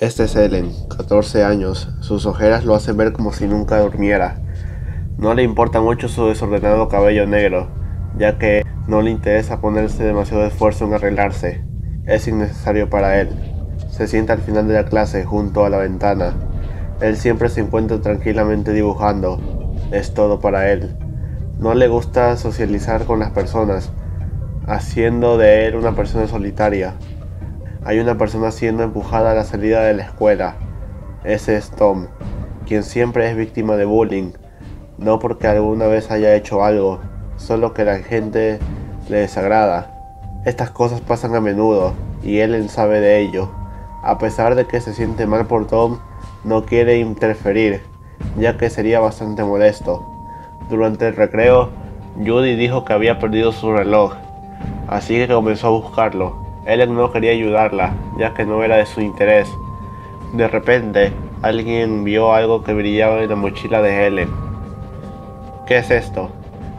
Este es Ellen, 14 años. Sus ojeras lo hacen ver como si nunca durmiera. No le importa mucho su desordenado cabello negro, ya que no le interesa ponerse demasiado esfuerzo en arreglarse. Es innecesario para él. Se sienta al final de la clase junto a la ventana. Él siempre se encuentra tranquilamente dibujando. Es todo para él. No le gusta socializar con las personas, haciendo de él una persona solitaria. Hay una persona siendo empujada a la salida de la escuela. Ese es Tom, quien siempre es víctima de bullying. No porque alguna vez haya hecho algo, solo que la gente le desagrada. Estas cosas pasan a menudo y Ellen sabe de ello. A pesar de que se siente mal por Tom, no quiere interferir, ya que sería bastante molesto. Durante el recreo, Judy dijo que había perdido su reloj, así que comenzó a buscarlo. Ellen no quería ayudarla, ya que no era de su interés. De repente, alguien vio algo que brillaba en la mochila de Ellen. ¿Qué es esto?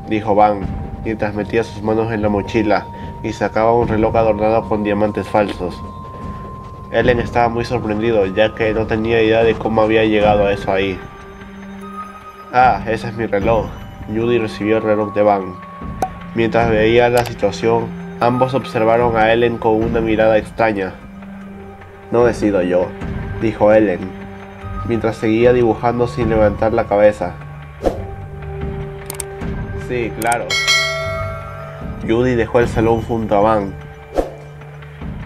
dijo Van, mientras metía sus manos en la mochila y sacaba un reloj adornado con diamantes falsos. Ellen estaba muy sorprendido, ya que no tenía idea de cómo había llegado a eso ahí. Ah, ese es mi reloj. Judy recibió el reloj de Van. Mientras veía la situación, Ambos observaron a Ellen con una mirada extraña. No decido yo, dijo Ellen, mientras seguía dibujando sin levantar la cabeza. Sí, claro. Judy dejó el salón junto a Van.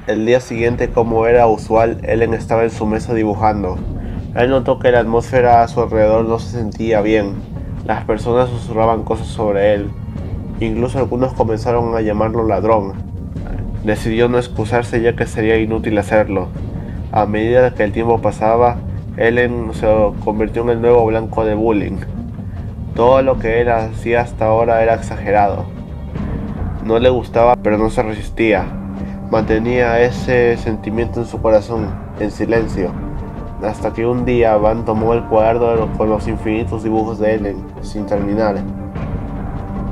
El día siguiente, como era usual, Ellen estaba en su mesa dibujando. Él notó que la atmósfera a su alrededor no se sentía bien. Las personas susurraban cosas sobre él, Incluso algunos comenzaron a llamarlo ladrón. Decidió no excusarse ya que sería inútil hacerlo. A medida que el tiempo pasaba, Ellen se convirtió en el nuevo blanco de bullying. Todo lo que él hacía hasta ahora era exagerado. No le gustaba, pero no se resistía. Mantenía ese sentimiento en su corazón, en silencio. Hasta que un día Van tomó el cuaderno con los infinitos dibujos de Ellen, sin terminar.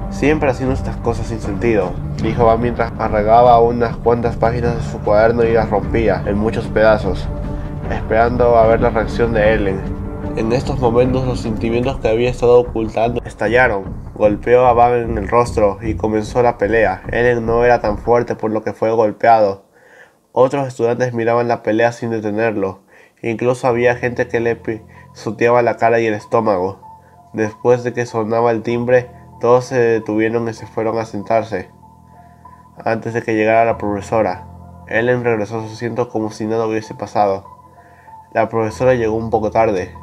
Siempre haciendo estas cosas sin sentido, dijo Van mientras arregaba unas cuantas páginas de su cuaderno y las rompía en muchos pedazos, esperando a ver la reacción de Ellen. En estos momentos los sentimientos que había estado ocultando estallaron. Golpeó a Van en el rostro y comenzó la pelea. Ellen no era tan fuerte por lo que fue golpeado. Otros estudiantes miraban la pelea sin detenerlo. Incluso había gente que le pisoteaba la cara y el estómago. Después de que sonaba el timbre, todos se detuvieron y se fueron a sentarse antes de que llegara la profesora. Ellen regresó a su asiento como si nada hubiese pasado. La profesora llegó un poco tarde.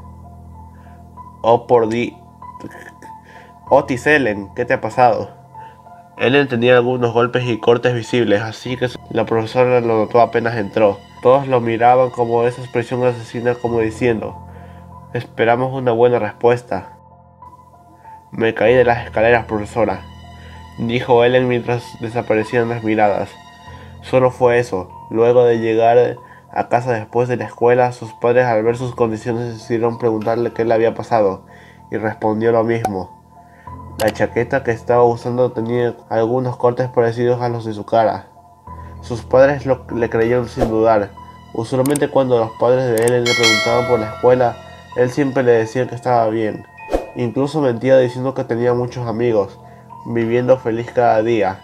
Oh, por di... Otis, Ellen, ¿qué te ha pasado? Ellen tenía algunos golpes y cortes visibles, así que la profesora lo notó apenas entró. Todos lo miraban como esa expresión asesina como diciendo, esperamos una buena respuesta. Me caí de las escaleras, profesora, dijo Ellen mientras desaparecían las miradas. Solo fue eso. Luego de llegar a casa después de la escuela, sus padres al ver sus condiciones decidieron preguntarle qué le había pasado y respondió lo mismo. La chaqueta que estaba usando tenía algunos cortes parecidos a los de su cara. Sus padres le creyeron sin dudar. Usualmente cuando los padres de Ellen le preguntaban por la escuela, él siempre le decía que estaba bien. Incluso mentía diciendo que tenía muchos amigos, viviendo feliz cada día.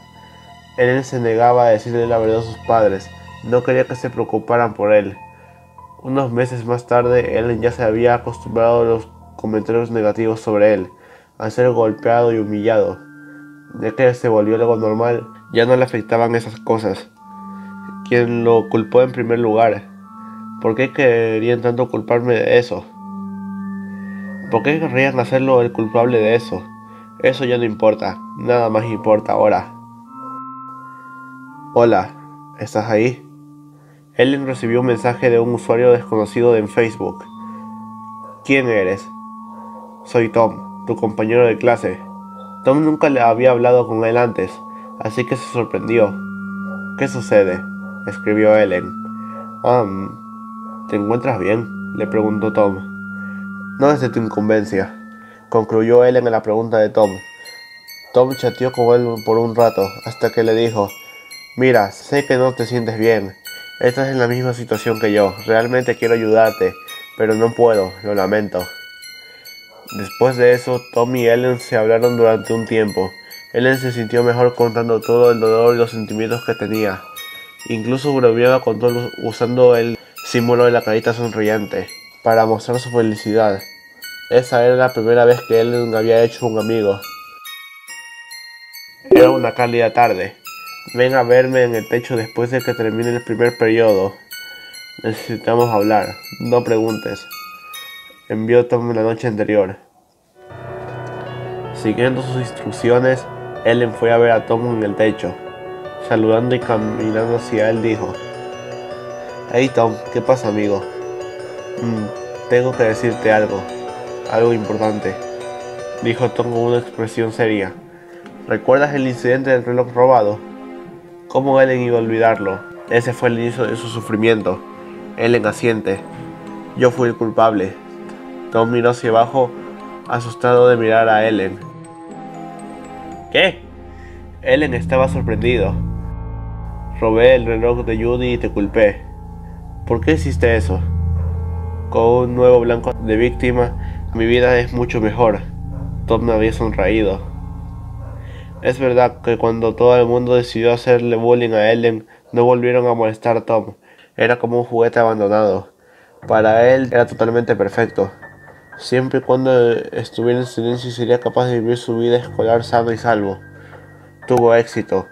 Él se negaba a decirle la verdad a sus padres, no quería que se preocuparan por él. Unos meses más tarde, Ellen ya se había acostumbrado a los comentarios negativos sobre él, a ser golpeado y humillado. De que se volvió algo normal, ya no le afectaban esas cosas. Quien lo culpó en primer lugar. ¿Por qué querían tanto culparme de eso? ¿Por qué querrían hacerlo el culpable de eso? Eso ya no importa, nada más importa ahora. Hola, ¿estás ahí? Ellen recibió un mensaje de un usuario desconocido en Facebook. ¿Quién eres? Soy Tom, tu compañero de clase. Tom nunca le había hablado con él antes, así que se sorprendió. ¿Qué sucede? escribió Ellen. Ah, ¿te encuentras bien? le preguntó Tom. No es de tu incumbencia, concluyó Ellen en la pregunta de Tom. Tom chateó con él por un rato, hasta que le dijo, Mira, sé que no te sientes bien, Estás en la misma situación que yo. Realmente quiero ayudarte, pero no puedo, lo lamento. Después de eso, Tom y Ellen se hablaron durante un tiempo. Ellen se sintió mejor contando todo el dolor y los sentimientos que tenía. Incluso bromeaba con todos usando el símbolo de la carita sonriente para mostrar su felicidad. Esa era la primera vez que Ellen había hecho un amigo. Era una cálida tarde. Ven a verme en el techo después de que termine el primer periodo. Necesitamos hablar. No preguntes. Envió Tom la noche anterior. Siguiendo sus instrucciones, Ellen fue a ver a Tom en el techo. Saludando y caminando hacia él dijo, Hey Tom, ¿qué pasa amigo? Mm, tengo que decirte algo, algo importante, dijo Tom con una expresión seria. ¿Recuerdas el incidente del reloj robado? ¿Cómo Ellen iba a olvidarlo? Ese fue el inicio de su sufrimiento. Ellen asiente. Yo fui el culpable. Tom miró hacia abajo, asustado de mirar a Ellen. ¿Qué? Ellen estaba sorprendido. Robé el reloj de Judy y te culpé. ¿Por qué hiciste eso? Con un nuevo blanco de víctima, mi vida es mucho mejor. Tom me había sonreído. Es verdad que cuando todo el mundo decidió hacerle bullying a Ellen, no volvieron a molestar a Tom. Era como un juguete abandonado. Para él era totalmente perfecto. Siempre y cuando estuviera en silencio sería capaz de vivir su vida escolar sano y salvo. Tuvo éxito.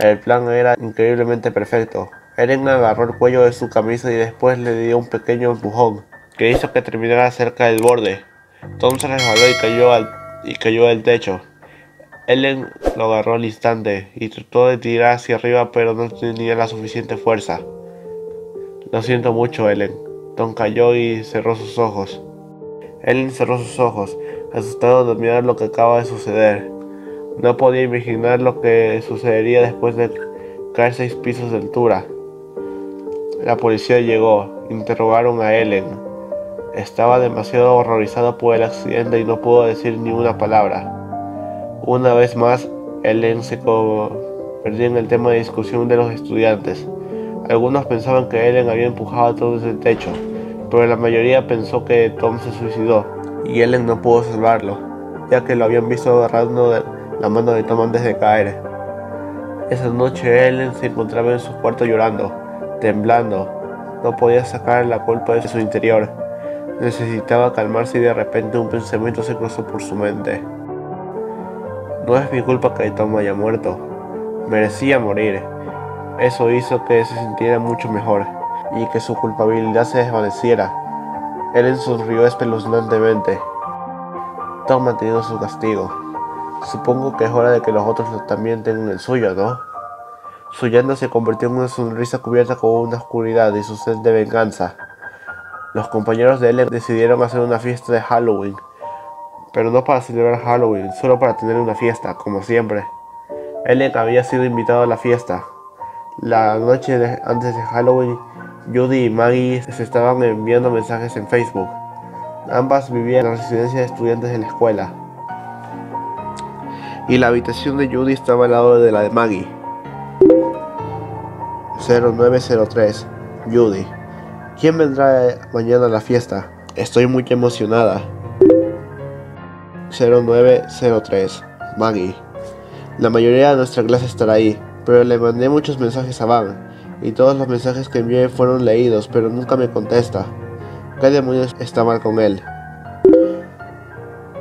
El plan era increíblemente perfecto. Ellen agarró el cuello de su camisa y después le dio un pequeño empujón que hizo que terminara cerca del borde. Tom se resbaló y cayó, al, y cayó del techo. Ellen lo agarró al instante y trató de tirar hacia arriba pero no tenía la suficiente fuerza. Lo siento mucho, Ellen. Tom cayó y cerró sus ojos. Ellen cerró sus ojos, asustado de mirar lo que acaba de suceder. No podía imaginar lo que sucedería después de caer seis pisos de altura. La policía llegó, interrogaron a Ellen. Estaba demasiado horrorizado por el accidente y no pudo decir ni una palabra. Una vez más, Ellen se perdió en el tema de discusión de los estudiantes. Algunos pensaban que Ellen había empujado a todos desde el techo, pero la mayoría pensó que Tom se suicidó y Ellen no pudo salvarlo, ya que lo habían visto agarrando la mano de Tom antes de caer. Esa noche Ellen se encontraba en su cuarto llorando, temblando. No podía sacar la culpa de su interior. Necesitaba calmarse y de repente un pensamiento se cruzó por su mente. No es mi culpa que Tom haya muerto. Merecía morir. Eso hizo que se sintiera mucho mejor y que su culpabilidad se desvaneciera. Ellen sonrió espeluznantemente. Tom ha tenido su castigo. Supongo que es hora de que los otros también tengan el suyo, ¿no? Su llanto se convirtió en una sonrisa cubierta con una oscuridad y su sed de venganza. Los compañeros de Ellen decidieron hacer una fiesta de Halloween pero no para celebrar Halloween, solo para tener una fiesta, como siempre. Ellen había sido invitado a la fiesta. La noche antes de Halloween, Judy y Maggie se estaban enviando mensajes en Facebook. Ambas vivían en la residencia de estudiantes de la escuela. Y la habitación de Judy estaba al lado de la de Maggie. 0903 Judy. ¿Quién vendrá mañana a la fiesta? Estoy muy emocionada. 0903 Maggie. La mayoría de nuestra clase estará ahí, pero le mandé muchos mensajes a Van, y todos los mensajes que envié fueron leídos, pero nunca me contesta. ¿Qué demonios está mal con él?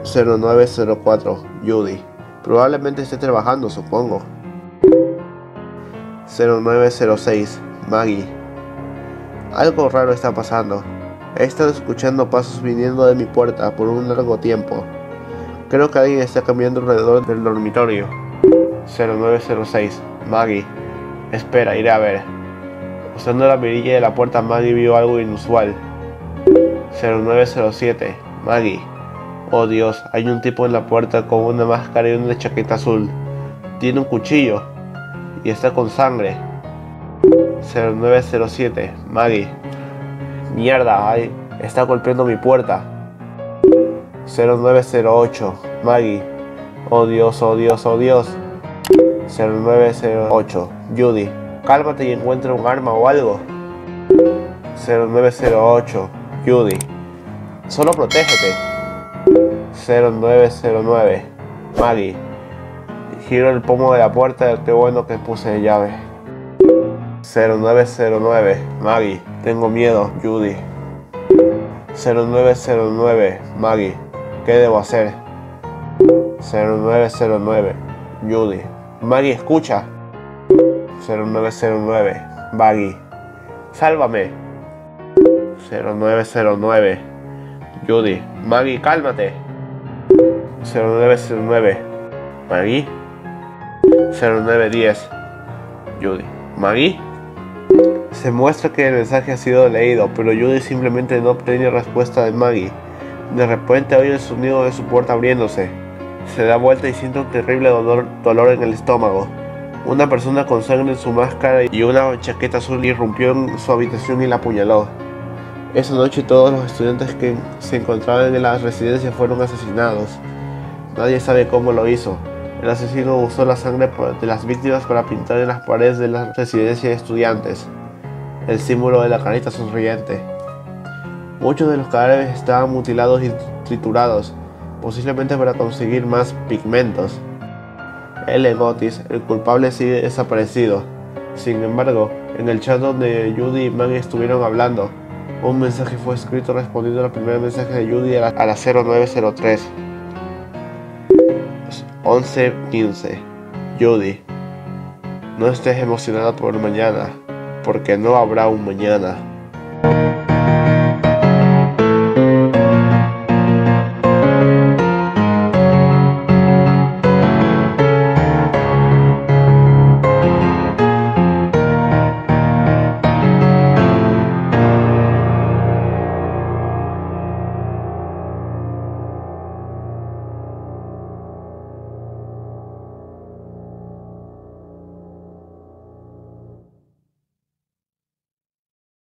0904 Judy. Probablemente esté trabajando, supongo. 0906 Maggie. Algo raro está pasando. He estado escuchando pasos viniendo de mi puerta por un largo tiempo. Creo que alguien está caminando alrededor del dormitorio. 0906. Maggie. Espera, iré a ver. Usando la mirilla de la puerta, Maggie vio algo inusual. 0907. Maggie. Oh Dios, hay un tipo en la puerta con una máscara y una chaqueta azul. Tiene un cuchillo. Y está con sangre. 0907. Maggie. Mierda, ay, está golpeando mi puerta. 0908 Maggie. Oh Dios, oh Dios, oh Dios. 0908 Judy. Cálmate y encuentra un arma o algo. 0908 Judy. Solo protégete. 0909 Maggie. Giro el pomo de la puerta, qué bueno que puse llave. 0909 Maggie. Tengo miedo, Judy. 0909 Maggie. ¿Qué debo hacer? 0909 Judy. Maggie, escucha. 0909 Maggie. Sálvame. 0909 Judy. Maggie, cálmate. 0909 Maggie. 0910 Judy. Maggie. Se muestra que el mensaje ha sido leído, pero Judy simplemente no obtiene respuesta de Maggie. De repente oye el sonido de su puerta abriéndose. Se da vuelta y siente un terrible dolor, dolor en el estómago. Una persona con sangre en su máscara y una chaqueta azul irrumpió en su habitación y la apuñaló. Esa noche todos los estudiantes que se encontraban en la residencia fueron asesinados. Nadie sabe cómo lo hizo. El asesino usó la sangre de las víctimas para pintar en las paredes de la residencia de estudiantes el símbolo de la carita sonriente. Muchos de los cadáveres estaban mutilados y triturados, posiblemente para conseguir más pigmentos. L. Gotis, el culpable, sigue desaparecido. Sin embargo, en el chat donde Judy y Maggie estuvieron hablando, un mensaje fue escrito respondiendo al primer mensaje de Judy a la, 0903. 11.15 Judy, no estés emocionada por mañana, porque no habrá un mañana.